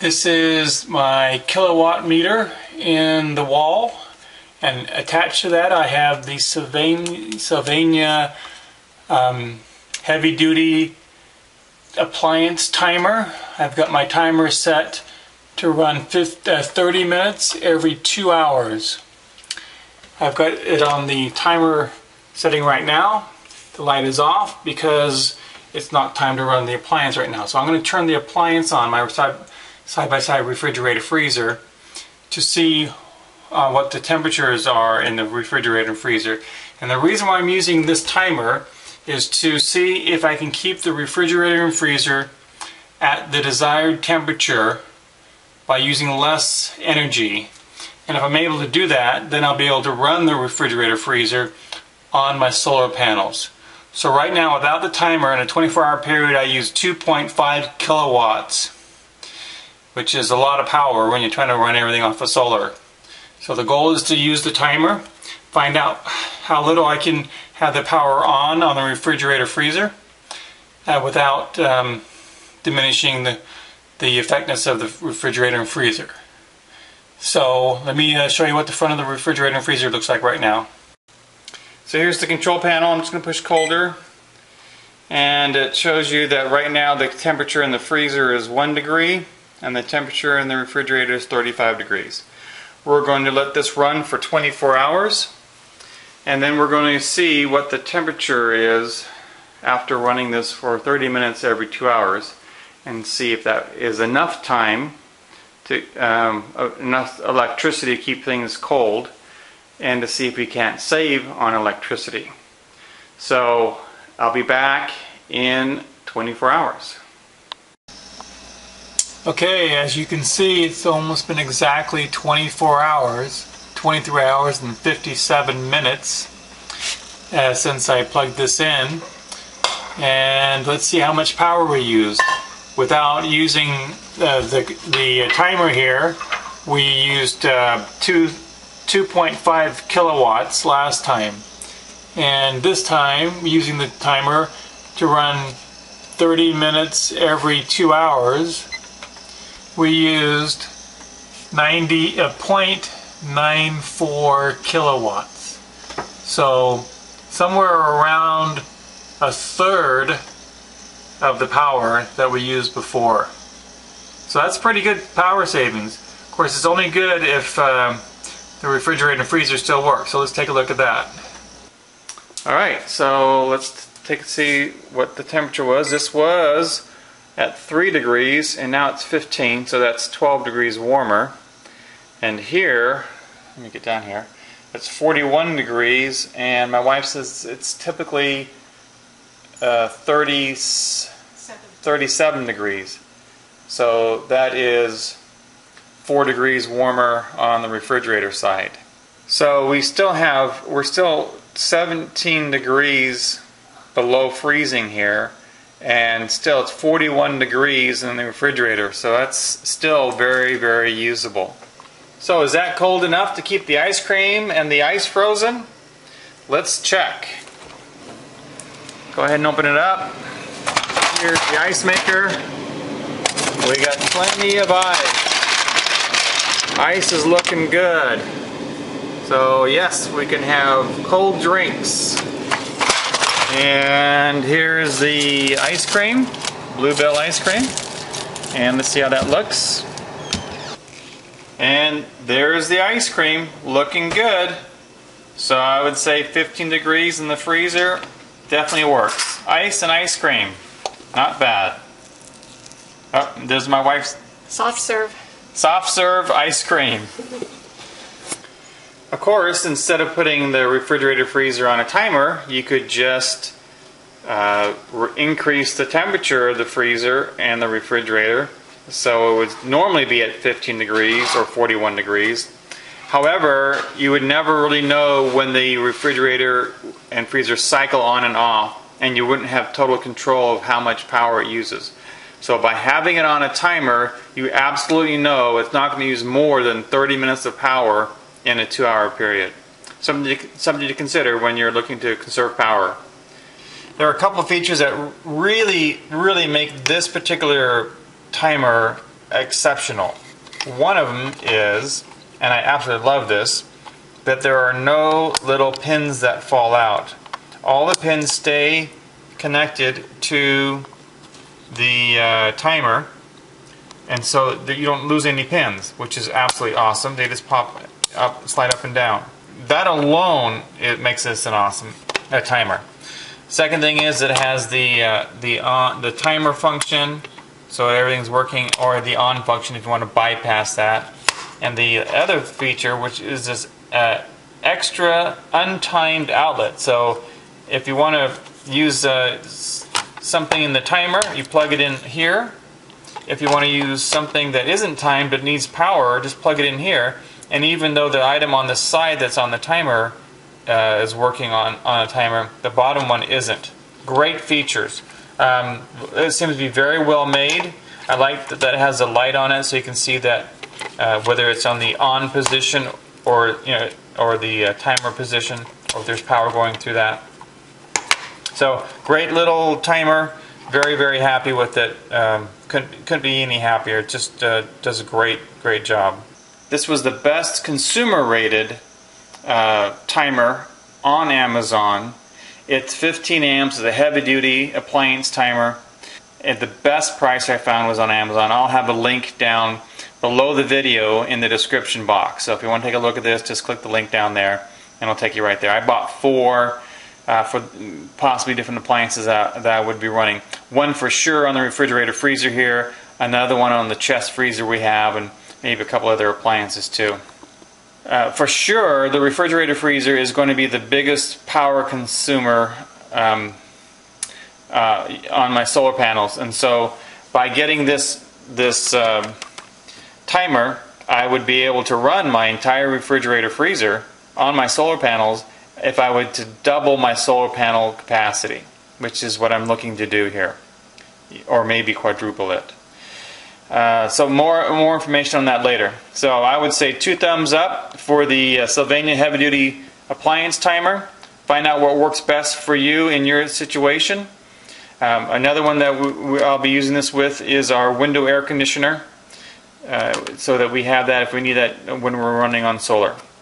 This is my kilowatt meter in the wall and attached to that I have the Sylvania, um, heavy duty appliance timer. I've got my timer set to run 50, uh, 30 minutes every two hours. I've got it on the timer setting right now. The light is off because it's not time to run the appliance right now. So I'm going to turn the appliance on, my side-by-side -side refrigerator freezer, to see uh, what the temperatures are in the refrigerator and freezer. And the reason why I'm using this timer is to see if I can keep the refrigerator and freezer at the desired temperature by using less energy. And if I'm able to do that, then I'll be able to run the refrigerator freezer on my solar panels. So right now, without the timer, in a 24-hour period, I use 2.5 kilowatts, which is a lot of power when you're trying to run everything off of solar. So the goal is to use the timer, find out how little I can have the power on on the refrigerator freezer uh, without um, diminishing the, the effectiveness of the refrigerator and freezer. So let me uh, show you what the front of the refrigerator and freezer looks like right now. So here's the control panel. I'm just going to push colder. And it shows you that right now the temperature in the freezer is 1 degree and the temperature in the refrigerator is 35 degrees. We're going to let this run for 24 hours and then we're going to see what the temperature is after running this for 30 minutes every two hours and see if that is enough time to um, enough electricity to keep things cold and to see if we can't save on electricity. So I'll be back in 24 hours. Okay, as you can see, it's almost been exactly 24 hours, 23 hours and 57 minutes uh, since I plugged this in. And let's see how much power we used. Without using uh, the, the timer here, we used uh, 2 2.5 kilowatts last time. And this time, using the timer to run 30 minutes every two hours, we used 90 uh, 0.94 kilowatts. So somewhere around a third of the power that we used before. So that's pretty good power savings. Of course, it's only good if um, the refrigerator and freezer still work. So let's take a look at that. Alright, so let's take a see what the temperature was. This was at 3 degrees and now it's 15 so that's 12 degrees warmer. And here let me get down here it's 41 degrees and my wife says it's typically uh, 30 37 degrees. So that is 4 degrees warmer on the refrigerator side. So we still have we're still 17 degrees below freezing here and still it's 41 degrees in the refrigerator so that's still very very usable. So is that cold enough to keep the ice cream and the ice frozen? Let's check. Go ahead and open it up. Here's the ice maker. We got plenty of ice. Ice is looking good. So yes we can have cold drinks and here's the ice cream, Blue Bell ice cream. And let's see how that looks. And there's the ice cream, looking good. So I would say 15 degrees in the freezer definitely works. Ice and ice cream, not bad. Oh, there's my wife's soft serve. Soft serve ice cream. Of course, instead of putting the refrigerator freezer on a timer, you could just uh, increase the temperature of the freezer and the refrigerator. So it would normally be at 15 degrees or 41 degrees. However, you would never really know when the refrigerator and freezer cycle on and off, and you wouldn't have total control of how much power it uses. So by having it on a timer, you absolutely know it's not going to use more than 30 minutes of power in a two hour period. Something to, something to consider when you're looking to conserve power. There are a couple of features that really, really make this particular timer exceptional. One of them is, and I absolutely love this, that there are no little pins that fall out. All the pins stay connected to the uh, timer and so that you don't lose any pins which is absolutely awesome they just pop up slide up and down that alone it makes this an awesome a timer second thing is it has the uh, the on the timer function so everything's working or the on function if you want to bypass that and the other feature which is this uh, extra untimed outlet so if you want to use uh, something in the timer, you plug it in here. If you want to use something that isn't timed but needs power, just plug it in here. And even though the item on the side that's on the timer uh, is working on, on a timer, the bottom one isn't. Great features. Um, it seems to be very well made. I like that, that it has a light on it so you can see that uh, whether it's on the on position or you know or the uh, timer position or if there's power going through that. So great little timer. Very, very happy with it. Um, couldn't, couldn't be any happier. It just uh, does a great, great job. This was the best consumer rated uh, timer on Amazon. It's 15 amps. It's a heavy duty appliance timer. And the best price I found was on Amazon. I'll have a link down below the video in the description box. So if you want to take a look at this, just click the link down there and it'll take you right there. I bought four uh, for possibly different appliances that, that I would be running. One for sure on the refrigerator freezer here, another one on the chest freezer we have, and maybe a couple other appliances too. Uh, for sure, the refrigerator freezer is going to be the biggest power consumer um, uh, on my solar panels, and so by getting this this uh, timer, I would be able to run my entire refrigerator freezer on my solar panels if I were to double my solar panel capacity, which is what I'm looking to do here, or maybe quadruple it. Uh, so more more information on that later. So I would say two thumbs up for the uh, Sylvania Heavy Duty Appliance Timer. Find out what works best for you in your situation. Um, another one that we, we, I'll be using this with is our window air conditioner, uh, so that we have that if we need that when we're running on solar.